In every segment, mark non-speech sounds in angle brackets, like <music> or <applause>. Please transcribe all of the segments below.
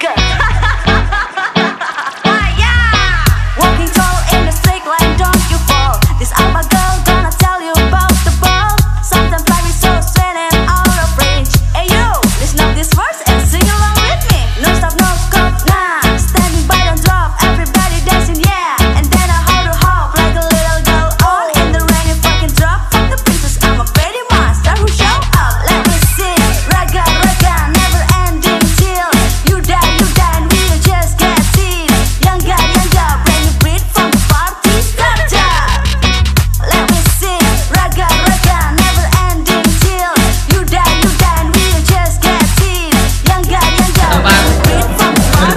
Africa. <laughs>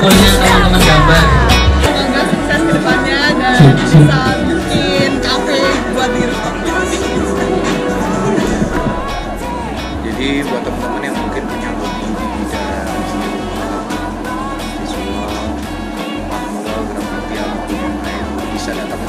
responnya teman-teman gambar semoga sukses ke depannya dan bisa bikin kafe buat diri. jadi buat teman-teman yang mungkin punya hobi di bidang visual, manual, grafiti yang lain bisa datang